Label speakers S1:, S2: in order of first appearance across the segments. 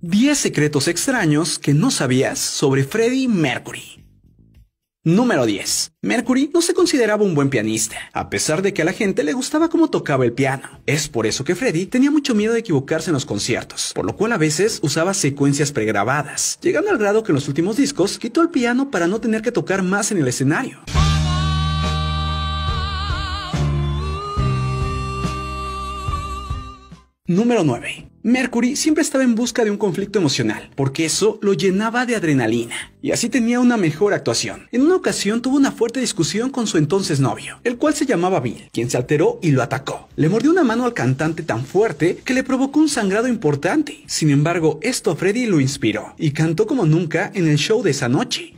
S1: 10 secretos extraños que no sabías sobre Freddie Mercury. Número 10. Mercury no se consideraba un buen pianista, a pesar de que a la gente le gustaba cómo tocaba el piano. Es por eso que Freddie tenía mucho miedo de equivocarse en los conciertos, por lo cual a veces usaba secuencias pregrabadas, llegando al grado que en los últimos discos quitó el piano para no tener que tocar más en el escenario. Número 9. Mercury siempre estaba en busca de un conflicto emocional, porque eso lo llenaba de adrenalina, y así tenía una mejor actuación. En una ocasión tuvo una fuerte discusión con su entonces novio, el cual se llamaba Bill, quien se alteró y lo atacó. Le mordió una mano al cantante tan fuerte que le provocó un sangrado importante. Sin embargo, esto a Freddy lo inspiró, y cantó como nunca en el show de esa noche.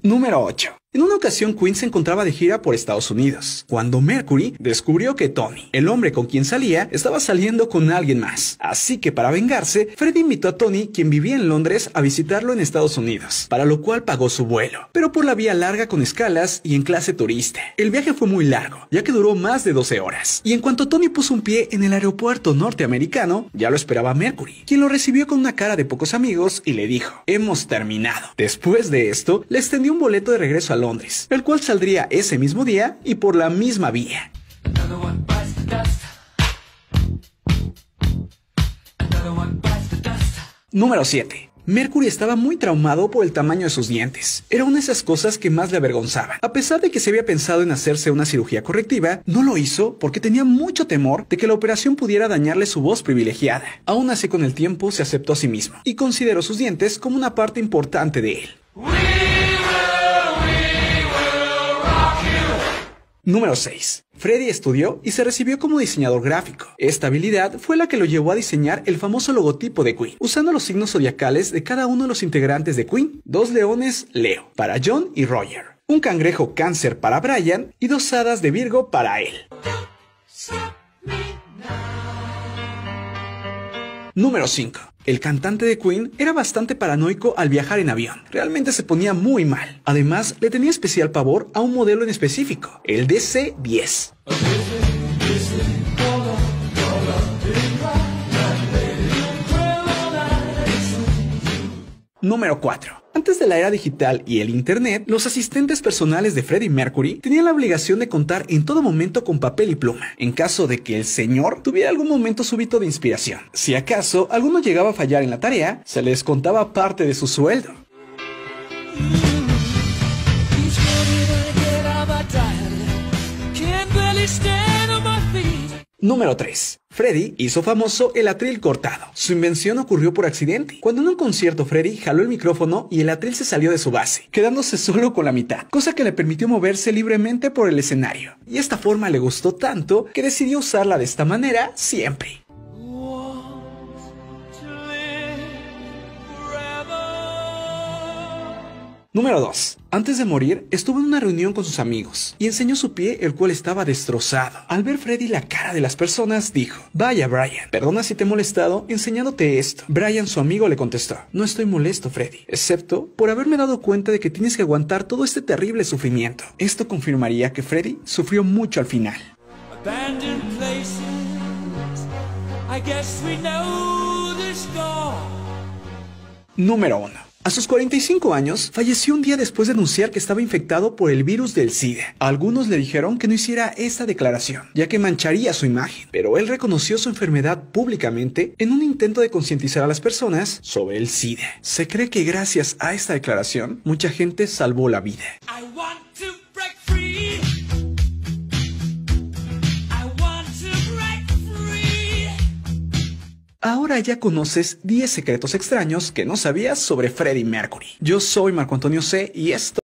S1: Número 8. En una ocasión Queen se encontraba de gira por Estados Unidos, cuando Mercury descubrió que Tony, el hombre con quien salía, estaba saliendo con alguien más. Así que para vengarse, Freddie invitó a Tony, quien vivía en Londres, a visitarlo en Estados Unidos, para lo cual pagó su vuelo, pero por la vía larga con escalas y en clase turista. El viaje fue muy largo, ya que duró más de 12 horas, y en cuanto Tony puso un pie en el aeropuerto norteamericano, ya lo esperaba Mercury, quien lo recibió con una cara de pocos amigos y le dijo, hemos terminado. Después de esto, le extendió un boleto de regreso a Londres, el cual saldría ese mismo día y por la misma vía. Número 7. Mercury estaba muy traumado por el tamaño de sus dientes. Era una de esas cosas que más le avergonzaba. A pesar de que se había pensado en hacerse una cirugía correctiva, no lo hizo porque tenía mucho temor de que la operación pudiera dañarle su voz privilegiada. Aún así con el tiempo se aceptó a sí mismo y consideró sus dientes como una parte importante de él. Número 6. Freddy estudió y se recibió como diseñador gráfico. Esta habilidad fue la que lo llevó a diseñar el famoso logotipo de Queen, usando los signos zodiacales de cada uno de los integrantes de Queen, dos leones Leo, para John y Roger, un cangrejo cáncer para Brian y dos hadas de Virgo para él. Número 5. El cantante de Queen era bastante paranoico al viajar en avión. Realmente se ponía muy mal. Además, le tenía especial pavor a un modelo en específico, el DC-10. Número 4. Antes de la era digital y el Internet, los asistentes personales de Freddie Mercury tenían la obligación de contar en todo momento con papel y pluma, en caso de que el señor tuviera algún momento súbito de inspiración. Si acaso alguno llegaba a fallar en la tarea, se les contaba parte de su sueldo. Número 3. Freddy hizo famoso el atril cortado. Su invención ocurrió por accidente. Cuando en un concierto Freddy jaló el micrófono y el atril se salió de su base, quedándose solo con la mitad, cosa que le permitió moverse libremente por el escenario. Y esta forma le gustó tanto que decidió usarla de esta manera siempre. Número 2. Antes de morir, estuvo en una reunión con sus amigos y enseñó su pie, el cual estaba destrozado. Al ver Freddy la cara de las personas, dijo, Vaya Brian, perdona si te he molestado enseñándote esto. Brian, su amigo, le contestó, No estoy molesto, Freddy, excepto por haberme dado cuenta de que tienes que aguantar todo este terrible sufrimiento. Esto confirmaría que Freddy sufrió mucho al final. Número 1. A sus 45 años, falleció un día después de anunciar que estaba infectado por el virus del SIDA. Algunos le dijeron que no hiciera esta declaración, ya que mancharía su imagen, pero él reconoció su enfermedad públicamente en un intento de concientizar a las personas sobre el SIDA. Se cree que gracias a esta declaración, mucha gente salvó la vida. Ahora ya conoces 10 secretos extraños que no sabías sobre Freddie Mercury. Yo soy Marco Antonio C y esto